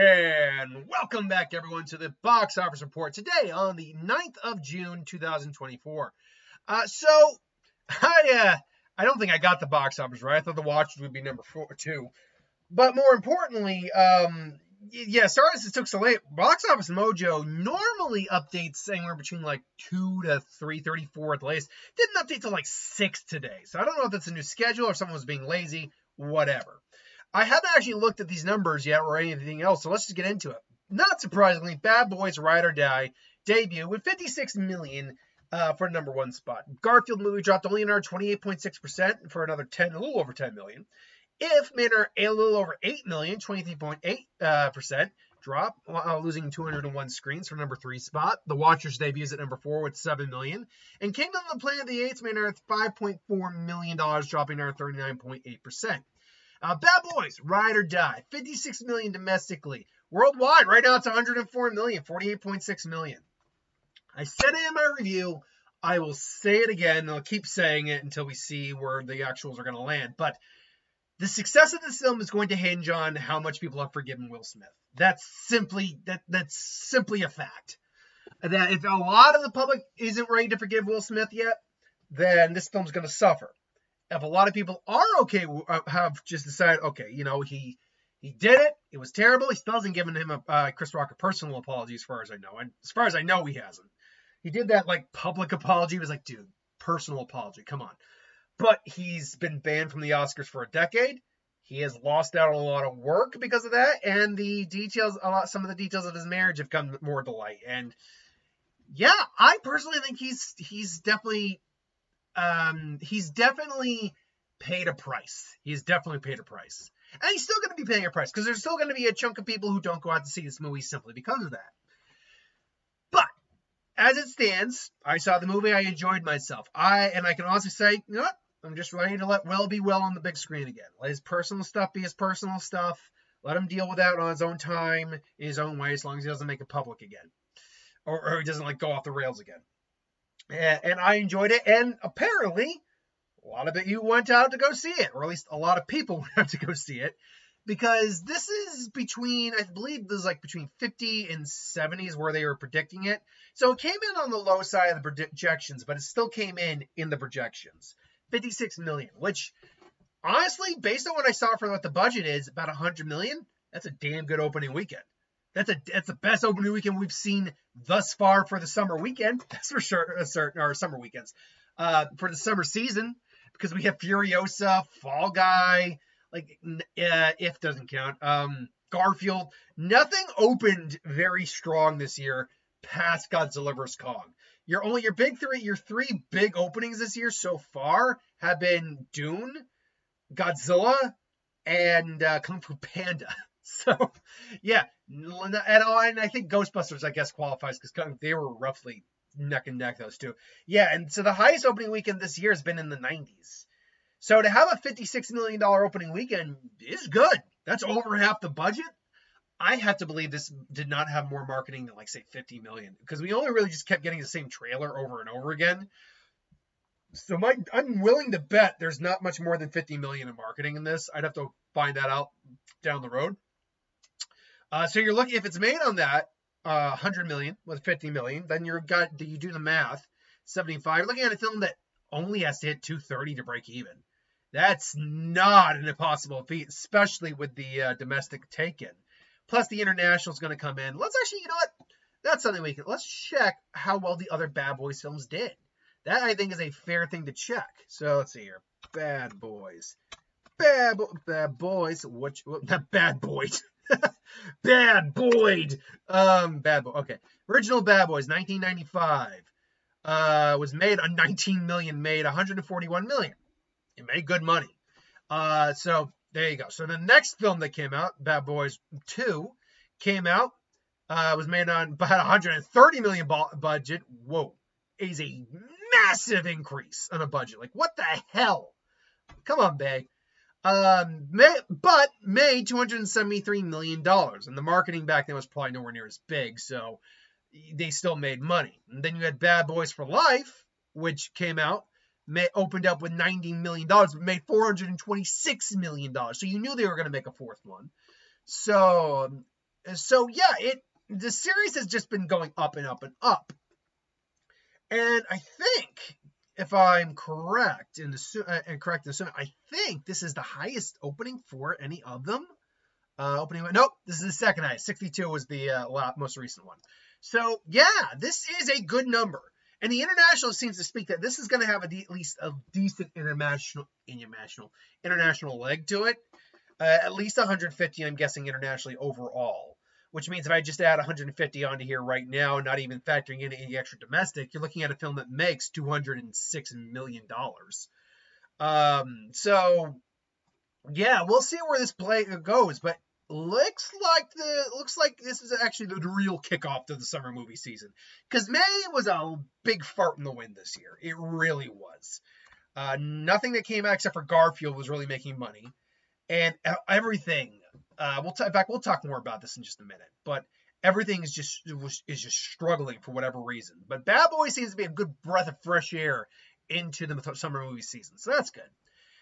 And welcome back, everyone, to the box office report today on the 9th of June, 2024. Uh, so, I uh, I don't think I got the box office right. I thought the Watchers would be number four, two. But more importantly, um, yeah, sorry this took so late. Box Office Mojo normally updates anywhere between like two to three thirty four at the latest. Didn't update till like six today, so I don't know if that's a new schedule or someone was being lazy. Whatever. I haven't actually looked at these numbers yet or anything else, so let's just get into it. Not surprisingly, Bad Boys Ride or Die debut with 56 million uh, for number one spot. Garfield movie dropped only another 28.6% for another 10, a little over 10 million. If made a little over 8 million, 23.8 uh, percent drop, uh, losing 201 screens for number three spot. The Watchers debuts at number four with 7 million, and Kingdom of the Planet of the Apes made another 5.4 million dollars, dropping another 39.8 percent. Uh, Bad Boys, Ride or Die, 56 million domestically. Worldwide, right now it's 104 million, 48.6 million. I said it in my review. I will say it again. I'll keep saying it until we see where the actuals are going to land. But the success of this film is going to hinge on how much people have forgiven Will Smith. That's simply that that's simply a fact. That if a lot of the public isn't ready to forgive Will Smith yet, then this film's going to suffer. If a lot of people are okay, uh, have just decided, okay, you know, he he did it. It was terrible. He still hasn't given him a uh, Chris Rock a personal apology, as far as I know, and as far as I know, he hasn't. He did that like public apology. He was like, dude, personal apology. Come on. But he's been banned from the Oscars for a decade. He has lost out on a lot of work because of that, and the details, a lot, some of the details of his marriage have come more to light. And yeah, I personally think he's he's definitely, um, he's definitely paid a price. He's definitely paid a price, and he's still going to be paying a price because there's still going to be a chunk of people who don't go out to see this movie simply because of that. But as it stands, I saw the movie. I enjoyed myself. I and I can also say, you know what? I'm just ready to let Will be Will on the big screen again. Let his personal stuff be his personal stuff. Let him deal with that on his own time, in his own way, as long as he doesn't make it public again, or, or he doesn't like go off the rails again. And, I enjoyed it, and apparently, a lot of it you went out to go see it, or at least a lot of people went out to go see it, because this is between, I believe, this is like between 50 and 70s where they were predicting it. So it came in on the low side of the projections, but it still came in in the projections. 56 million, which honestly, based on what I saw from what the budget is, about 100 million, that's a damn good opening weekend. That's a that's the best opening weekend we've seen thus far for the summer weekend. That's for sure. Uh, certain or summer weekends, uh, for the summer season because we have Furiosa, Fall Guy, like uh, if doesn't count. Um, Garfield. Nothing opened very strong this year past Godzilla vs Kong your only your big three, your three big openings this year so far have been Dune, Godzilla, and uh, Kung Fu Panda. So, yeah, and, oh, and I think Ghostbusters, I guess, qualifies because they were roughly neck and neck those two. Yeah, and so the highest opening weekend this year has been in the 90s. So to have a 56 million dollar opening weekend is good. That's over half the budget. I have to believe this did not have more marketing than like say 50 million because we only really just kept getting the same trailer over and over again. So my I'm willing to bet there's not much more than 50 million in marketing in this. I'd have to find that out down the road. Uh, so you're looking if it's made on that uh, 100 million with 50 million, then you're got you do the math 75. You're looking at a film that only has to hit 230 to break even. That's not an impossible feat, especially with the uh, domestic take-in. Plus, the international is going to come in. Let's actually, you know what? That's something we can. Let's check how well the other Bad Boys films did. That I think is a fair thing to check. So let's see here. Bad Boys. Bad, bad Boys. Which not Bad Boys. bad Boyd. Um, Bad Boy. Okay. Original Bad Boys, 1995. Uh, was made on 19 million, made 141 million. It made good money. Uh, so there you go. So the next film that came out, Bad Boys 2, came out, uh, was made on about 130 million budget. Whoa, is a massive increase on a budget. Like what the hell? Come on, Bay. Um, may, but made 273 million dollars, and the marketing back then was probably nowhere near as big, so they still made money. And then you had Bad Boys for Life, which came out may, opened up with 90 million dollars, but made 426 million dollars. So you knew they were going to make a fourth one. So so yeah, it the series has just been going up and up and up. And I think, if I'm correct in the uh, and correct in assuming, I think this is the highest opening for any of them. Uh, opening, nope, this is the second highest. 62 was the uh, most recent one. So yeah, this is a good number. And the international seems to speak that this is going to have de- at least a decent international, international, international leg to it. Uh, at least 150, I'm guessing internationally overall. Which means if I just add 150 onto here right now, not even factoring in any extra domestic, you're looking at a film that makes 206 million dollars. Um, so yeah, we'll see where this play goes, but looks like the looks like this is actually the real kickoff to the summer movie season because May was a big fart in the wind this year. It really was. Uh, nothing that came out except for Garfield was really making money, and everything. Uh, we'll t- in fact we'll talk more about this in just a minute, but everything is just is just struggling for whatever reason. But Bad Boy seems to be a good breath of fresh air into the summer movie season, so that's good.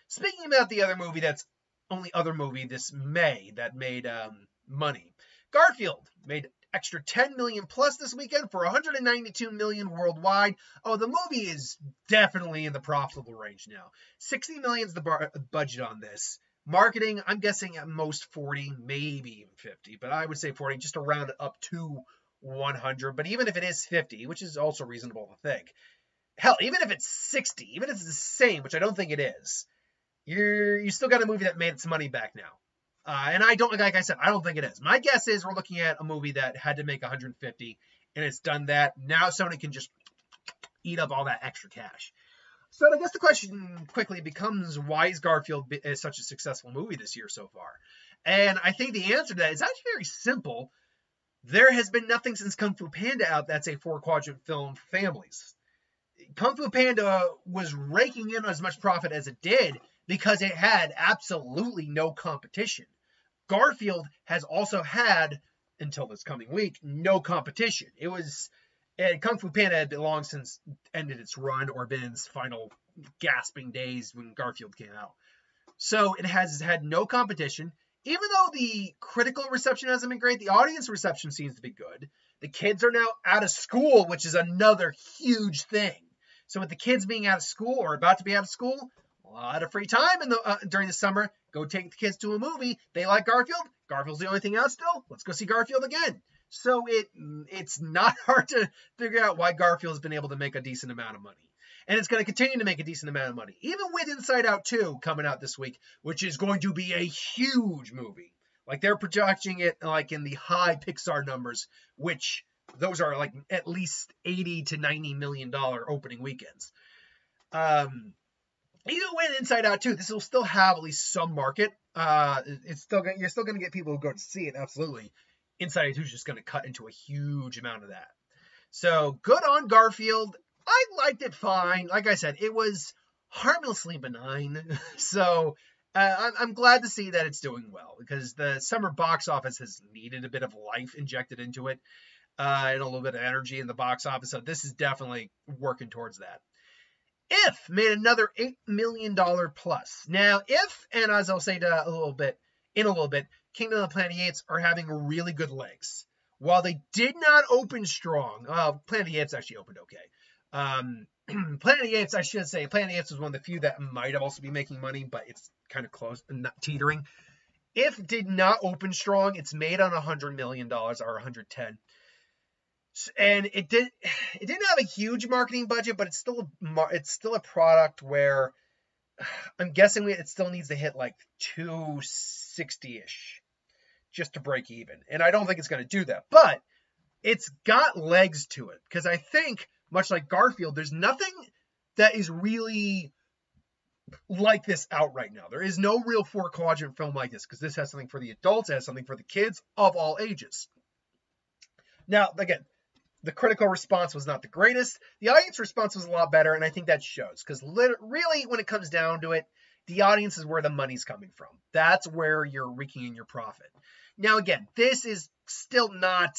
Speaking about the other movie that's only other movie this May that made um, money. Garfield made extra 10 million plus this weekend for 192 million worldwide. Oh, the movie is definitely in the profitable range now. 60 million is the bar- budget on this. Marketing, I'm guessing at most 40, maybe even 50, but I would say 40, just to round it up to 100. But even if it is 50, which is also reasonable to think, hell, even if it's 60, even if it's the same, which I don't think it is, you're you still got a movie that made its money back now. Uh, and I don't like I said, I don't think it is. My guess is we're looking at a movie that had to make 150 and it's done that. Now Sony can just eat up all that extra cash. So I guess the question quickly becomes why is Garfield is such a successful movie this year so far? And I think the answer to that is actually very simple. There has been nothing since Kung Fu Panda out that's a four quadrant film for families. Kung Fu Panda was raking in as much profit as it did because it had absolutely no competition. Garfield has also had, until this coming week, no competition. It was, and Kung Fu Panda had long since ended its run or been in its final gasping days when Garfield came out. So it has had no competition. Even though the critical reception hasn't been great, the audience reception seems to be good. The kids are now out of school, which is another huge thing. So with the kids being out of school or about to be out of school, a lot of free time in the uh, during the summer. Go take the kids to a movie. They like Garfield. Garfield's the only thing out still. Let's go see Garfield again. So it it's not hard to figure out why Garfield's been able to make a decent amount of money. And it's going to continue to make a decent amount of money, even with Inside Out 2 coming out this week, which is going to be a huge movie. Like they're projecting it like in the high Pixar numbers, which those are like at least 80 to 90 million dollar opening weekends. Um, Either way, Inside Out 2, this will still have at least some market. Uh, it's still you're still going to get people who go to see it, absolutely. Inside Out 2 is just going to cut into a huge amount of that. So good on Garfield. I liked it fine. Like I said, it was harmlessly benign. so uh, I'm glad to see that it's doing well because the summer box office has needed a bit of life injected into it uh, and a little bit of energy in the box office. So this is definitely working towards that. If made another $8 million plus. Now, if, and as I'll say to a little bit, in a little bit, Kingdom of the Planet Apes are having really good legs. While they did not open strong, uh, Planet Apes actually opened okay. Um, Planet Apes, I should say, Planet Apes was one of the few that might have also be making money, but it's kind of close, not teetering. If did not open strong, it's made on $100 million or 110 and it did it didn't have a huge marketing budget, but it's still a, it's still a product where I'm guessing it still needs to hit like 260 ish just to break even, and I don't think it's going to do that, but it's got legs to it because I think much like Garfield, there's nothing that is really like this out right now. There is no real four quadrant film like this because this has something for the adults, it has something for the kids of all ages. Now, again, the critical response was not the greatest. The audience response was a lot better, and I think that shows because really, when it comes down to it, the audience is where the money's coming from. That's where you're raking in your profit. Now, again, this is still not,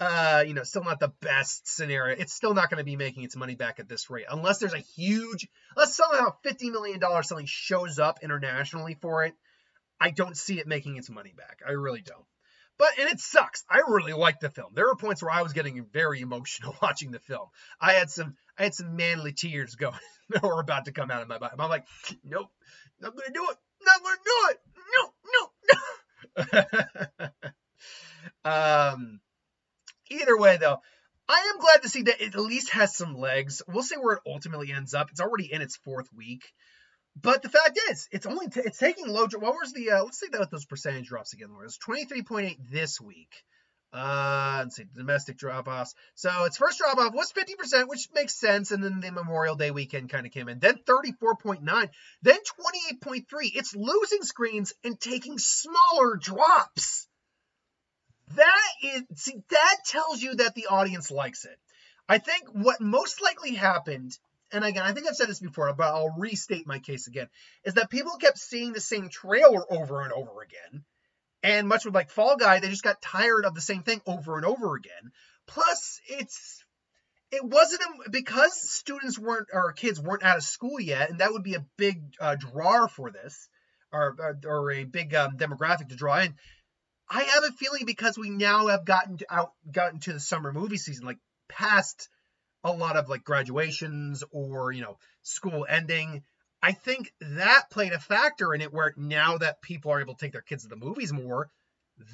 uh, you know, still not the best scenario. It's still not going to be making its money back at this rate unless there's a huge, unless somehow $50 million something shows up internationally for it. I don't see it making its money back. I really don't. But and it sucks. I really liked the film. There were points where I was getting very emotional watching the film. I had some I had some manly tears going were about to come out of my body. I'm like, nope, not gonna do it. Not gonna do it. Um either way though, I am glad to see that it at least has some legs. We'll see where it ultimately ends up. It's already in its fourth week. But the fact is, it's only t- it's taking low. What was the? Uh, let's see that with those percentage drops again. It's twenty three point eight this week. Uh, let's see, domestic drop offs. So its first drop off was 50%, which makes sense. And then the Memorial Day weekend kind of came in. Then 34.9, then 28.3. It's losing screens and taking smaller drops. That is, see, that tells you that the audience likes it. I think what most likely happened and again, I think I've said this before, but I'll restate my case again, is that people kept seeing the same trailer over and over again. And much with like Fall Guy, they just got tired of the same thing over and over again. Plus, it's it wasn't a, because students weren't or kids weren't out of school yet, and that would be a big uh, draw for this, or or a big um, demographic to draw in. I have a feeling because we now have gotten to out gotten to the summer movie season, like past a lot of like graduations or, you know, school ending. I think that played a factor in it where now that people are able to take their kids to the movies more,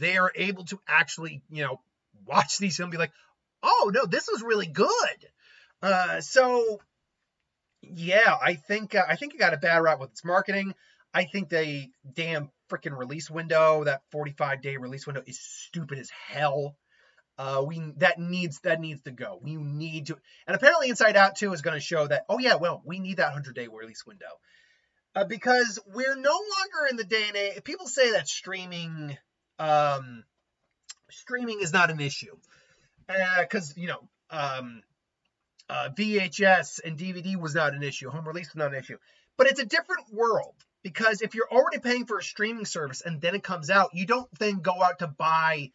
they're able to actually, you know, watch these and be like, oh no, this was really good. Uh, so yeah, I think uh, I think it got a bad rap with its marketing. I think the damn freaking release window, that 45 day release window, is stupid as hell. Uh, we that needs that needs to go. We need to, and apparently Inside Out 2 is going to show that. Oh yeah, well we need that hundred day release window uh, because we're no longer in the day and age. People say that streaming, um, streaming is not an issue because uh, you know um, uh, VHS and DVD was not an issue. Home release was not an issue, but it's a different world because if you're already paying for a streaming service and then it comes out, you don't then go out to buy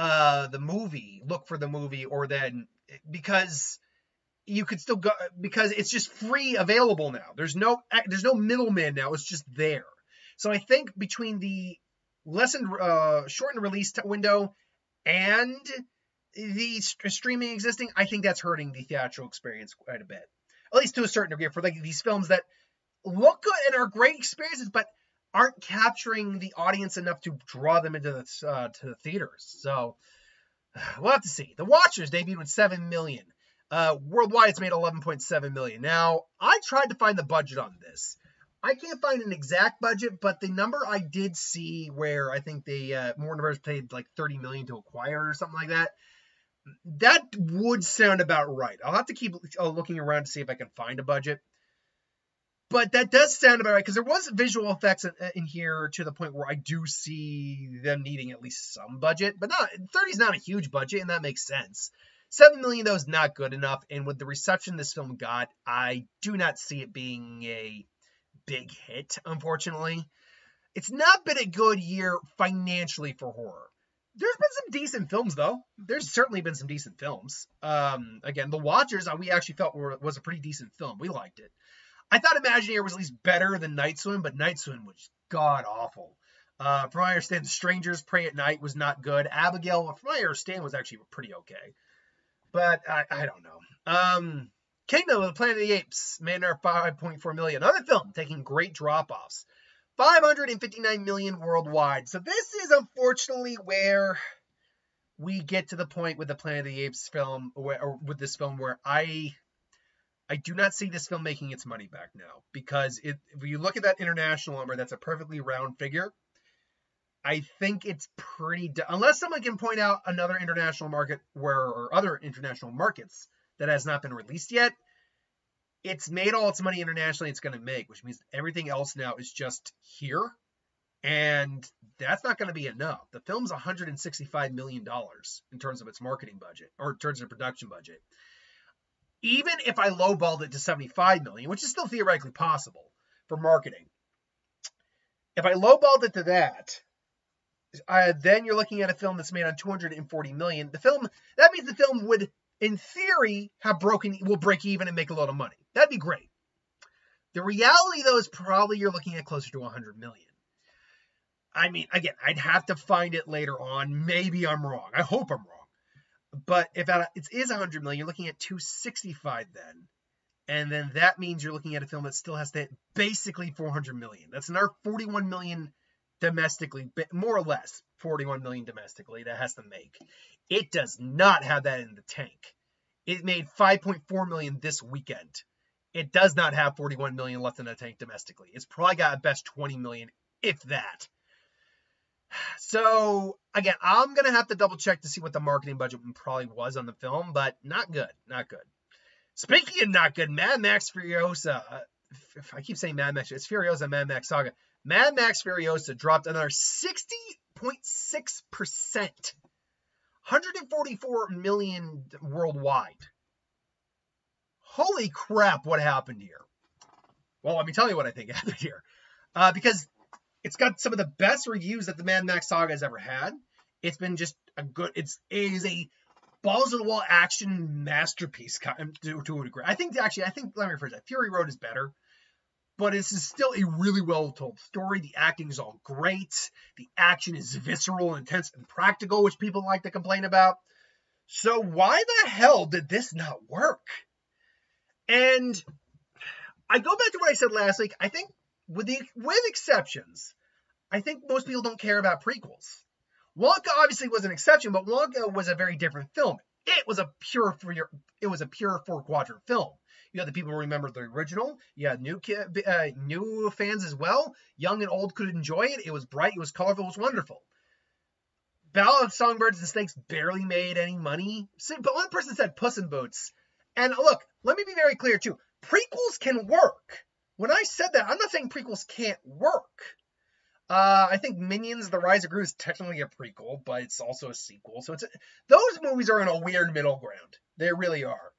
uh the movie, look for the movie, or then because you could still go because it's just free available now. There's no there's no middleman now. It's just there. So I think between the lessened uh, shortened release window and the streaming existing, I think that's hurting the theatrical experience quite a bit. At least to a certain degree for like these films that look good and are great experiences, but aren't capturing the audience enough to draw them into the uh, to the theaters. So we'll have to see. The Watchers debuted with seven million. Uh, worldwide, it's made 11.7 million. Now, I tried to find the budget on this. I can't find an exact budget, but the number I did see, where I think they uh, Warner paid like 30 million to acquire or something like that, that would sound about right. I'll have to keep uh, looking around to see if I can find a budget. But that does sound about right because there was visual effects in, in, here to the point where I do see them needing at least some budget. But not 30 is not a huge budget, and that makes sense. Seven million though is not good enough, and with the reception this film got, I do not see it being a big hit. Unfortunately, it's not been a good year financially for horror. There's been some decent films though. There's certainly been some decent films. Um, again, The Watchers, uh, we actually felt were, was a pretty decent film. We liked it. I thought Imaginary was at least better than Night Swim, but Night Swim was god awful. Uh, from my understanding, Strangers Prey at Night was not good. Abigail, from my understanding, was actually pretty okay. But I, I don't know. Um, Kingdom of the Planet of the Apes made 5.4 million. Another film taking great drop offs. 559 million worldwide. So this is unfortunately where we get to the point with the Planet of the Apes film, or with this film, where I I do not see this film making its money back now because it, if you look at that international number, that's a perfectly round figure. I think it's pretty unless someone can point out another international market where or other international markets that has not been released yet. It's made all its money internationally it's going to make, which means everything else now is just here. And that's not going to be enough. The film's 165 million dollars in terms of its marketing budget or in terms of production budget even if I lowballed it to 75 million, which is still theoretically possible for marketing, if I lowballed it to that, uh, then you're looking at a film that's made on 240 million. The film that means the film would, in theory, have broken will break even and make a lot of money. That'd be great. The reality, though, is probably you're looking at closer to 100 million. I mean, again, I'd have to find it later on. Maybe I'm wrong. I hope I'm wrong. But if it is 100 million, you're looking at 265 then. And then that means you're looking at a film that still has to hit basically 400 million. That's another 41 million domestically, more or less 41 million domestically that has to make. It does not have that in the tank. It made 5.4 million this weekend. It does not have 41 million left in the tank domestically. It's probably got at best 20 million, if that. So again, I'm gonna have to double check to see what the marketing budget probably was on the film, but not good, not good. Speaking of not good, Mad Max Furiosa. Uh, if I keep saying Mad Max, it's Furiosa Mad Max Saga. Mad Max Furiosa dropped another 60.6 percent, 144 million worldwide. Holy crap! What happened here? Well, let me tell you what I think happened here. Uh, because it's got some of the best reviews that the Mad Max saga has ever had. It's been just a good. It's it is a balls of the wall action masterpiece um, to, to a degree. I think actually, I think let me rephrase that. Fury Road is better, but this is still a really well told story. The acting is all great. The action is visceral, intense, and practical, which people like to complain about. So why the hell did this not work? And I go back to what I said last week. I think with the with exceptions, I think most people don't care about prequels. Wonka obviously was an exception, but Wonka was a very different film. It was a pure for your it was a pure four quadrant film. You had the people who remember the original. You had new uh, new fans as well. Young and old could enjoy it. It was bright. It was colorful. It was wonderful. Ballad of Songbirds and Snakes barely made any money. But one person said Puss in Boots. And look, let me be very clear too. Prequels can work when I said that, I'm not saying prequels can't work. Uh, I think Minions: The Rise of Gru is technically a prequel, but it's also a sequel. So it's a, those movies are in a weird middle ground. They really are.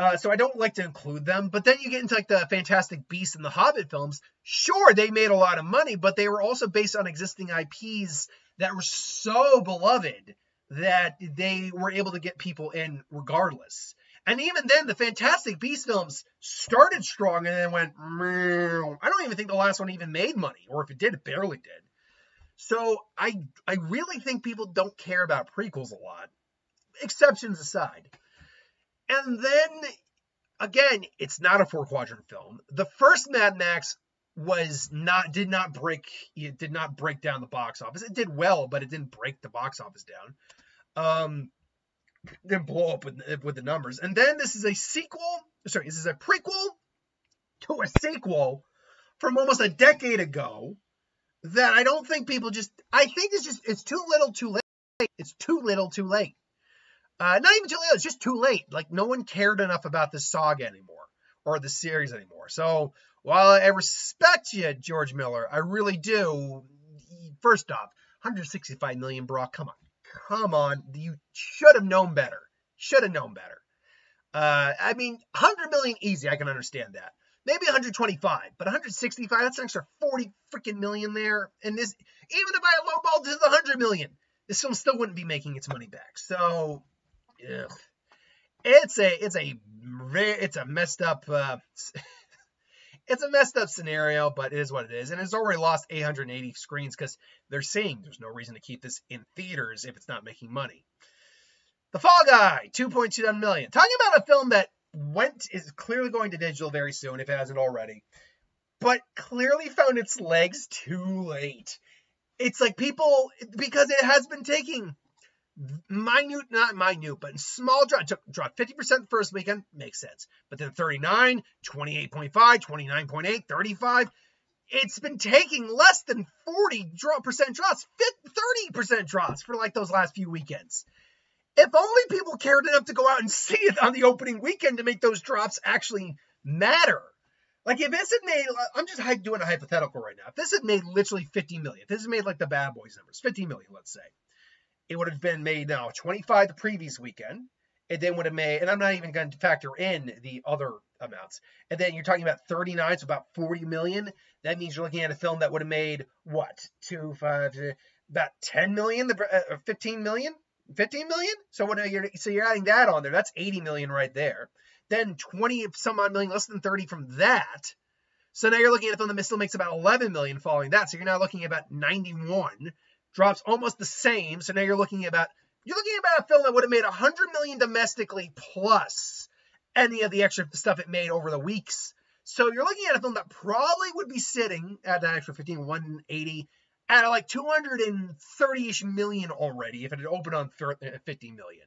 Uh, so I don't like to include them. But then you get into like the Fantastic Beasts and the Hobbit films. Sure, they made a lot of money, but they were also based on existing IPs that were so beloved that they were able to get people in regardless. And even then, the Fantastic Beast films started strong and then went. Meow. I don't even think the last one even made money, or if it did, it barely did. So I I really think people don't care about prequels a lot, exceptions aside. And then again, it's not a four quadrant film. The first Mad Max was not did not break it did not break down the box office. It did well, but it didn't break the box office down. Um, then blow up with with the numbers. And then this is a sequel. Sorry, this is a prequel to a sequel from almost a decade ago that I don't think people just. I think it's just it's too little, too late. It's too little, too late. Uh, not even too late. It's just too late. Like no one cared enough about the saga anymore or the series anymore. So while I respect you, George Miller, I really do. First off, 165 million, bro. Come on, come on, you should have known better. Should have known better. Uh, I mean, 100 million easy, I can understand that. Maybe 125, but 165, that's an extra 40 freaking million there. And this, even if I lowballed to the 100 million, this film still wouldn't be making its money back. So, ugh. it's a, it's a, it's a messed up, uh, it's a messed up scenario, but it is what it is. And it's already lost 880 screens because they're saying there's no reason to keep this in theaters if it's not making money. The Fall Guy, 2.27 million. Talking about a film that went is clearly going to digital very soon if it hasn't already, but clearly found its legs too late. It's like people because it has been taking minute, not minute, but in small drop. Dropped 50% the first weekend, makes sense. But then 39, 28.5, 29.8, 35. It's been taking less than 40 drop percent drops, 30% drops for like those last few weekends. If only people cared enough to go out and see it on the opening weekend to make those drops actually matter. Like if this had made, I'm just doing a hypothetical right now. If this had made literally 50 million, if this had made like the Bad Boys numbers, 50 million, let's say, it would have been made now 25 the previous weekend. It then would have made, and I'm not even going to factor in the other amounts. And then you're talking about 39, so about 40 million. That means you're looking at a film that would have made what? Two, five, about 10 million, uh, 15 million, 15 million. So what you're so you're adding that on there. That's 80 million right there. Then 20 some odd million, less than 30 from that. So now you're looking at a film that still makes about 11 million following that. So you're now looking at about 91, drops almost the same. So now you're looking about you're looking about a film that would have made 100 million domestically plus any of the extra stuff it made over the weeks. So you're looking at a film that probably would be sitting at that extra 15, 180 at like 230-ish million already if it had opened on uh, 50 million.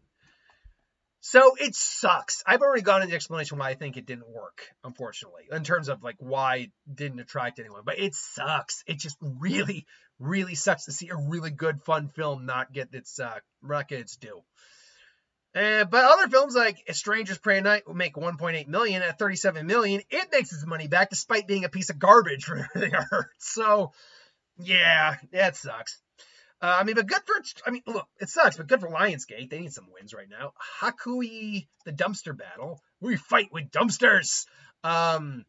So it sucks. I've already gone into the explanation why I think it didn't work, unfortunately, in terms of like why it didn't attract anyone. But it sucks. It just really, really sucks to see a really good, fun film not get its uh, not get its due. But other films like Strangers Prey at Night will make 1.8 million at 37 million. It makes its money back despite being a piece of garbage for everything I heard. So, yeah, that sucks. Uh, I mean, but good for, I mean, look, it sucks, but good for Lionsgate. They need some wins right now. Haikyu, the dumpster battle. We fight with dumpsters. Um,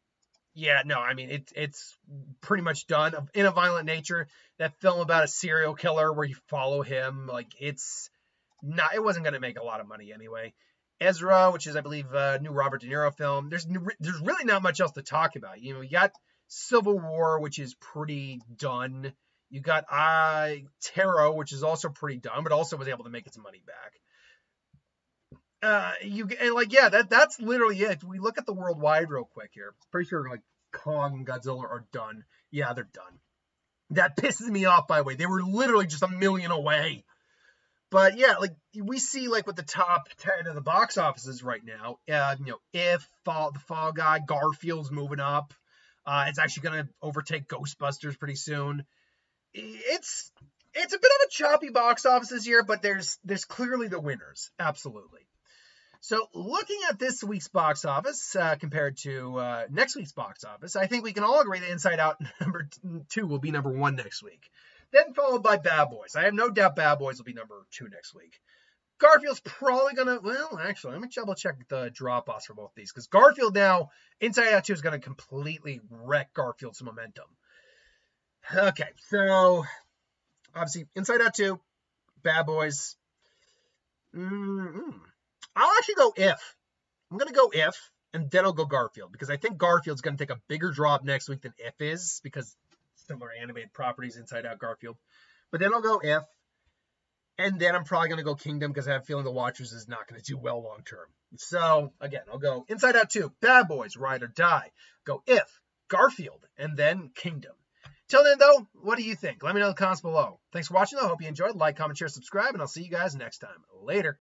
yeah, no, I mean, it, it's pretty much done. In a violent nature, that film about a serial killer where you follow him, like, it's not, it wasn't going to make a lot of money anyway. Ezra, which is, I believe, a new Robert De Niro film. There's there's really not much else to talk about. You know, you got Civil War, which is pretty done. You got I Tarot, which is also pretty dumb, but also was able to make its money back. Uh, you and like yeah, that that's literally it. We look at the worldwide real quick here. Pretty sure like Kong and Godzilla are done. Yeah, they're done. That pisses me off. By the way, they were literally just a million away. But yeah, like we see like with the top ten of the box offices right now. Uh, you know, if Fall, the Fall Guy, Garfield's moving up. Uh, it's actually going to overtake Ghostbusters pretty soon it's it's a bit of a choppy box office this year, but there's there's clearly the winners, absolutely. So looking at this week's box office uh, compared to uh, next week's box office, I think we can all agree that Inside Out number two will be number one next week. Then followed by Bad Boys. I have no doubt Bad Boys will be number two next week. Garfield's probably gonna. Well, actually, let me double check the drop offs for both these because Garfield now Inside Out two is gonna completely wreck Garfield's momentum. Okay, so obviously Inside Out 2, Bad Boys. Mm-hmm. I'll actually go if. I'm going to go if, and then I'll go Garfield because I think Garfield's going to take a bigger drop next week than if is because similar animated properties Inside Out Garfield. But then I'll go if, and then I'm probably going to go Kingdom because I have a feeling The Watchers is not going to do well long term. So again, I'll go Inside Out 2, Bad Boys, Ride or Die. Go if, Garfield, and then Kingdom. Till then, though, what do you think? Let me know in the comments below. Thanks for watching, though. I hope you enjoyed. Like, comment, share, subscribe, and I'll see you guys next time. Later.